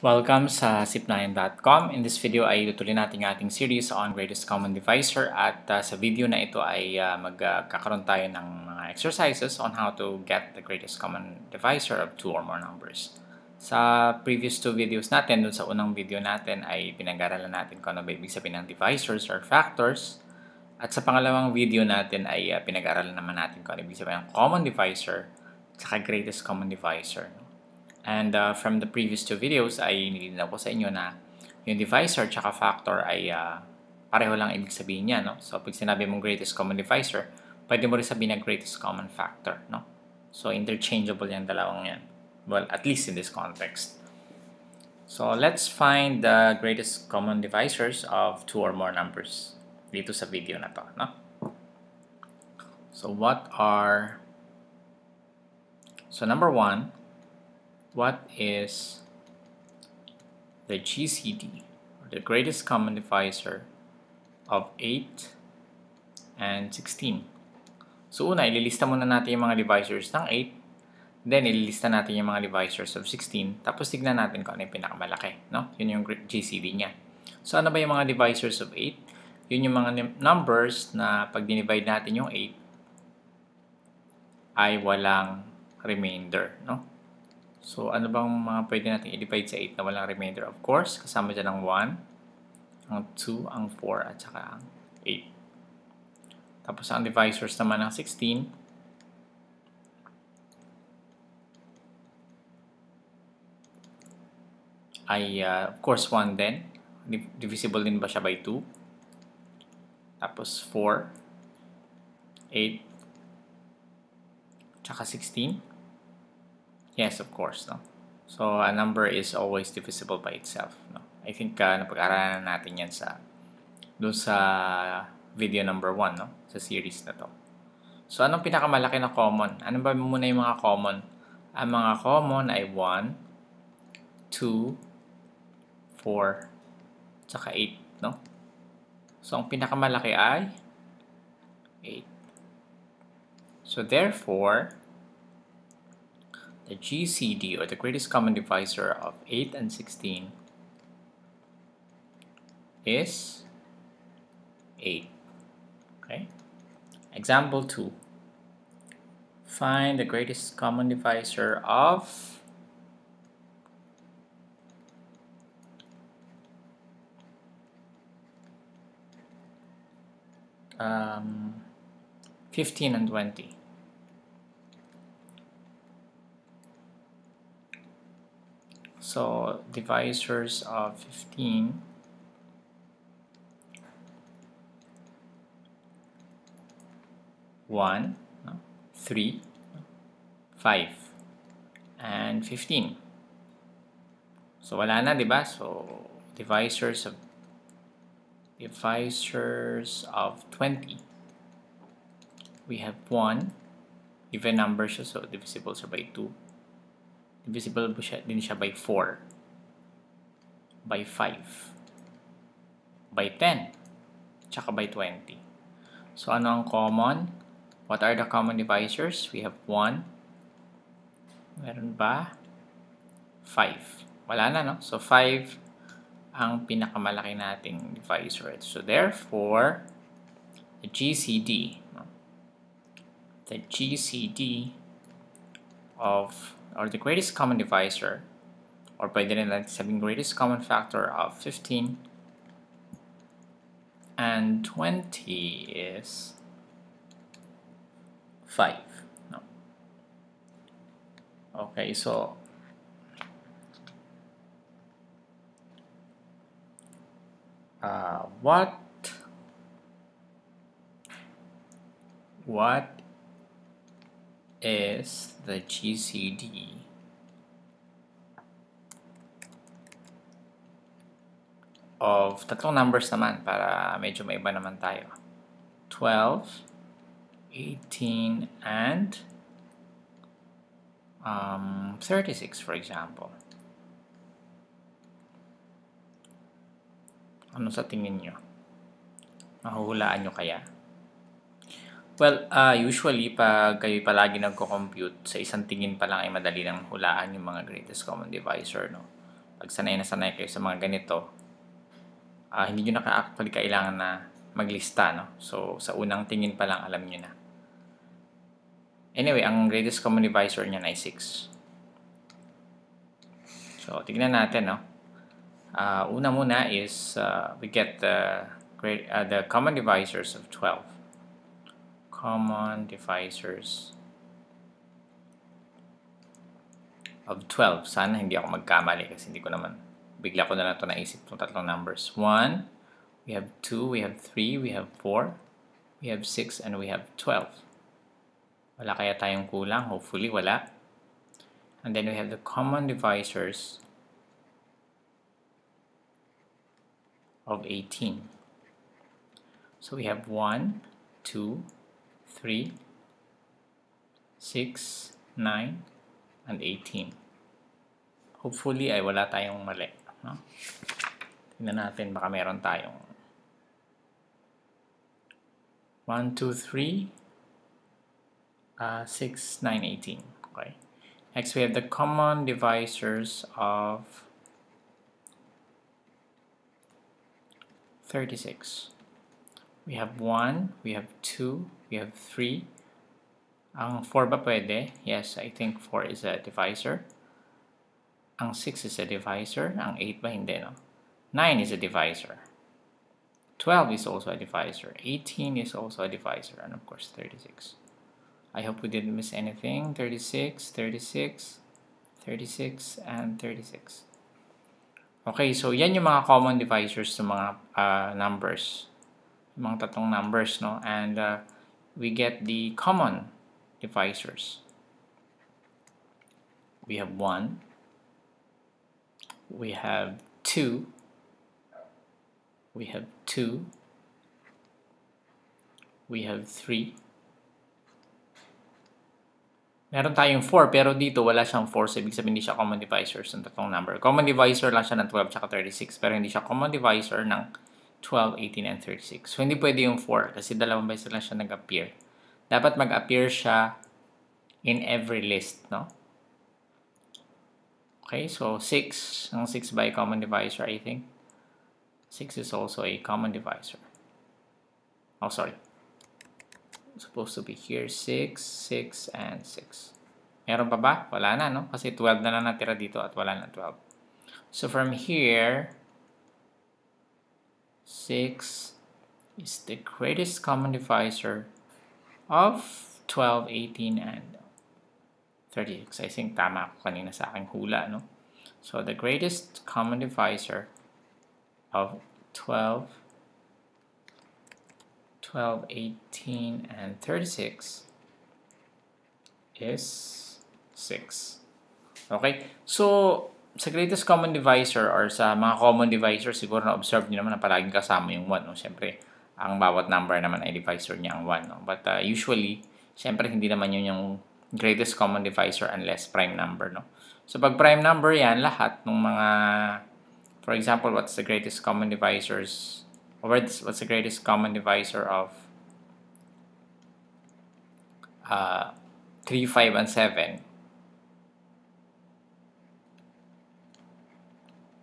Welcome sa zip9.com. In this video ay tutuloy natin ang ating series on greatest common divisor at uh, sa video na ito ay uh, magkakaroon tayo ng mga exercises on how to get the greatest common divisor of two or more numbers. Sa previous two videos natin, dun sa unang video natin ay pinag-aralan natin kung ano ba ibig sabihin ng divisors or factors. At sa pangalawang video natin ay uh, pinag-aralan naman natin kung ano ibig sabihin ng common divisor at greatest common divisor. And uh, from the previous two videos ay nilinaw ko sa inyo na yung divisor at factor ay uh, pareho lang ibig sabihin niya. No? So, pag sinabi mong greatest common divisor, pwede mo rin sabihin na greatest common factor. No? So, interchangeable yung dalawang yan. Well, at least in this context. So, let's find the greatest common divisors of two or more numbers dito sa video na to. No? So, what are... So, number one, what is the GCD, or the greatest common divisor of 8 and 16? So una, ililista muna natin yung mga divisors ng 8, then ililista natin yung mga divisors of 16, tapos tignan natin kung ano yung pinakamalaki. No? Yun yung GCD niya. So ano ba yung mga divisors of 8? Yun yung mga numbers na pag dinivide natin yung 8, ay walang remainder. No? So, ano bang mga pwede natin i-divide sa 8 na walang remainder? Of course, kasama dyan ang 1, ang 2, ang 4, at saka ang 8. Tapos, ang divisors naman ng 16, ay, uh, of course, 1 din. Divisible din ba siya by 2? Tapos, 4, 8, tsaka 16. Yes, of course. No? So, a number is always divisible by itself. No? I think uh, napag-aralan natin yan sa doon sa video number 1 no? sa series na to. So, anong pinakamalaki na common? Ano ba muna yung mga common? Ang mga common ay 1, 2, 4, tsaka 8. No? So, ang pinakamalaki ay 8. So, therefore, the GCD or the greatest common divisor of 8 and 16 is 8. Okay. Example 2. Find the greatest common divisor of um, 15 and 20. So divisors of 15 1, 3, 5, and 15. So wala na, 'di ba? So divisors of divisors of 20. We have 1, even numbers so divisible siya by 2 divisible po siya, din siya by 4, by 5, by 10, tsaka by 20. So, ano ang common? What are the common divisors? We have 1. Meron ba? 5. Wala na, no? So, 5 ang pinakamalaki nating divisor. So, therefore, the GCD, the GCD of or the greatest common divisor or rin natin sabing greatest common factor of 15 and 20 is 5. No. Okay, so uh, what what is the GCD of tatlong numbers naman para medyo may iba naman tayo. 12, 18, and um, 36 for example. Ano sa tingin nyo? Mahuhulaan nyo kaya? Well, uh, usually, pag kayo palagi nagko-compute, sa isang tingin pa lang ay madali nang hulaan yung mga greatest common divisor, no? pag sanay na sanay kayo sa mga ganito, uh, hindi nyo na actually kailangan na maglista, no? So, sa unang tingin pa lang, alam nyo na. Anyway, ang greatest common divisor niyan ay 6. So, tignan natin, no? Uh, una muna is, uh, we get the, great, uh, the common divisors of 12. Common divisors of 12. Sana hindi ako magkamali kasi hindi ko naman, bigla ko na lang ito naisip itong tatlong numbers. 1, we have 2, we have 3, we have 4, we have 6, and we have 12. Wala kaya tayong kulang? Hopefully, wala. And then we have the common divisors of 18. So we have 1, 2, 3, 6, 9, and 18. Hopefully ay wala tayong mali. No? Tingnan natin baka meron tayong 1, 2, 3, uh, 6, 9, 18. Okay. Next we have the common divisors of 36. We have 1, we have 2, we have 3. Ang 4 ba pwede? Yes, I think 4 is a divisor. Ang 6 is a divisor. Ang 8 ba? Hindi, no? 9 is a divisor. 12 is also a divisor. 18 is also a divisor. And of course, 36. I hope we didn't miss anything. 36, 36, 36, and 36. Okay, so yan yung mga common divisors sa mga uh, numbers. Mga tatong numbers, no? And uh, we get the common divisors. We have 1, we have 2, we have 2, we have 3, Meron tayong 4 pero dito wala siyang 4 so ibig sabihin hindi siya common divisor ng tatlong number. Common divisor lang siya ng 12 at 36 pero hindi siya common divisor ng 12, 18, and 36. So hindi pwede yung 4 kasi dalawang beses lang siya nag-appear. Dapat mag-appear siya in every list, no? Okay, so 6. Ang 6 by common divisor, I think. 6 is also a common divisor. Oh, sorry. It's supposed to be here 6, 6, and 6. Meron pa ba? Wala na, no? Kasi 12 na lang natira dito at wala na 12. So from here, 6 is the greatest common divisor of 12, 18, and 36. I think tama ako kanina sa aking hula, no? So, the greatest common divisor of 12, 12, 18, and 36 is 6. Okay? So, sa greatest common divisor or sa mga common divisor, siguro na-observe nyo naman na palaging kasama yung 1. No? Siyempre, ang bawat number naman ay divisor niya ang 1. No? But uh, usually, siyempre hindi naman yun yung greatest common divisor unless prime number, no? So, pag prime number yan, lahat ng mga, for example, what's the greatest common divisors, or what's the greatest common divisor of uh, 3, 5, and 7?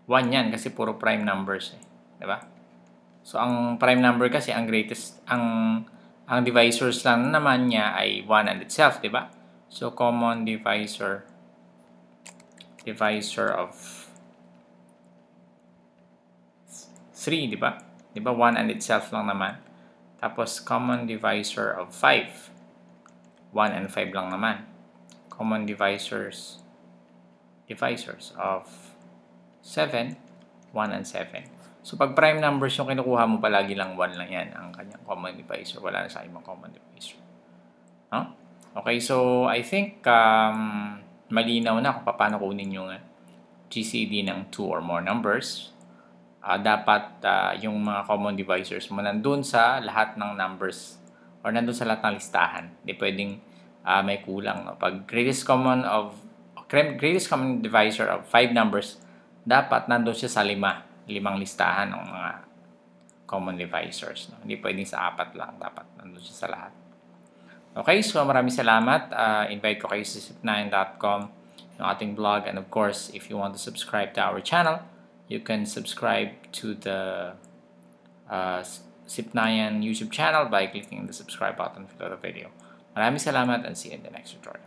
1 yan kasi puro prime numbers eh. Ba? So, ang prime number kasi, ang greatest, ang ang divisors lang naman niya ay 1 and itself, di ba? So, common divisor, divisor of 3, di ba? Di ba? 1 and itself lang naman. Tapos, common divisor of 5. 1 and 5 lang naman. Common divisors, divisors of 7, 1 and 7. So, pag prime numbers yung kinukuha mo, palagi lang 1 lang yan ang kanyang common divisor. Wala na sa ibang common divisor. Huh? Okay, so I think um, malinaw na kung paano kunin yung uh, GCD ng 2 or more numbers. Uh, dapat uh, yung mga common divisors mo nandun sa lahat ng numbers or nandun sa lahat ng listahan. Hindi pwedeng uh, may kulang. No? Pag greatest common of greatest common divisor of 5 numbers, dapat nandun siya sa lima. Limang listahan ng mga common divisors. No? Hindi pwedeng sa apat lang. Dapat nandun siya sa lahat. Okay, so maraming salamat. Uh, invite ko kayo sa zip9.com yung ating blog. And of course, if you want to subscribe to our channel, you can subscribe to the uh, Sipnayan YouTube channel by clicking the subscribe button below the video. Maraming salamat and see you in the next tutorial.